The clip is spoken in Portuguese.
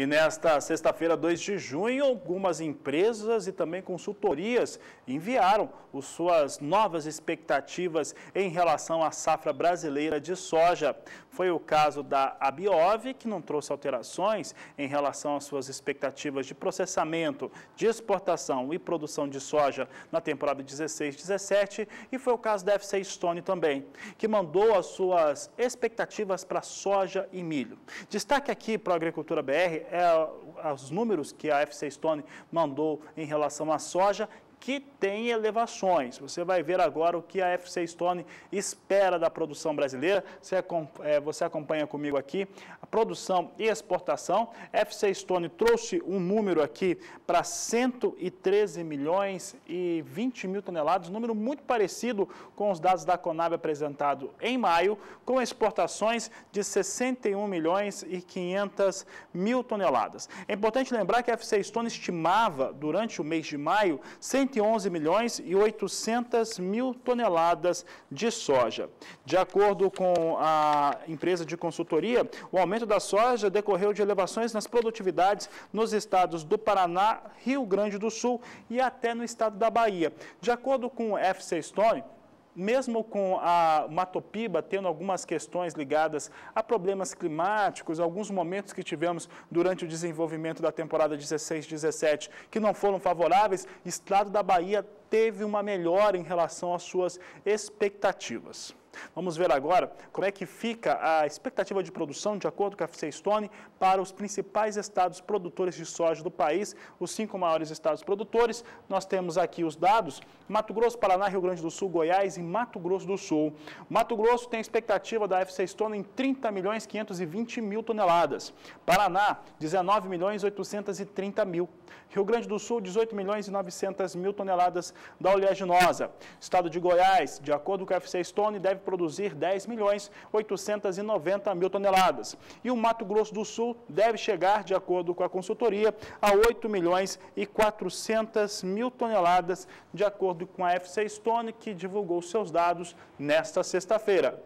E nesta sexta-feira, 2 de junho, algumas empresas e também consultorias enviaram as suas novas expectativas em relação à safra brasileira de soja. Foi o caso da Abiov, que não trouxe alterações em relação às suas expectativas de processamento, de exportação e produção de soja na temporada 16-17, e foi o caso da FC Stone também, que mandou as suas expectativas para soja e milho. Destaque aqui para a Agricultura BR é os números que a FC Stone mandou em relação à soja que tem elevações. Você vai ver agora o que a FC Stone espera da produção brasileira. Você, é, você acompanha comigo aqui a produção e exportação. A FC Stone trouxe um número aqui para 113 milhões e 20 mil toneladas, número muito parecido com os dados da Conab apresentado em maio, com exportações de 61 milhões e 500 mil toneladas. É importante lembrar que a FC Stone estimava durante o mês de maio 111 milhões e 800 mil toneladas de soja. De acordo com a empresa de consultoria, o aumento da soja decorreu de elevações nas produtividades nos estados do Paraná, Rio Grande do Sul e até no estado da Bahia. De acordo com o FC Stone, mesmo com a Matopiba tendo algumas questões ligadas a problemas climáticos, alguns momentos que tivemos durante o desenvolvimento da temporada 16-17 que não foram favoráveis, o estado da Bahia teve uma melhora em relação às suas expectativas. Vamos ver agora como é que fica a expectativa de produção, de acordo com a Stone, para os principais estados produtores de soja do país, os cinco maiores estados produtores. Nós temos aqui os dados, Mato Grosso, Paraná, Rio Grande do Sul, Goiás e Mato Grosso do Sul. Mato Grosso tem expectativa da FC Stone em 30 milhões 520 mil toneladas. Paraná, 19 milhões 830 mil. Rio Grande do Sul, 18 milhões e 900 mil toneladas da oleaginosa. Estado de Goiás, de acordo com a FC Stone, deve deve produzir 10 milhões 890 mil toneladas. E o Mato Grosso do Sul deve chegar, de acordo com a consultoria, a 8 milhões e 400 mil toneladas, de acordo com a FC Stone, que divulgou seus dados nesta sexta-feira.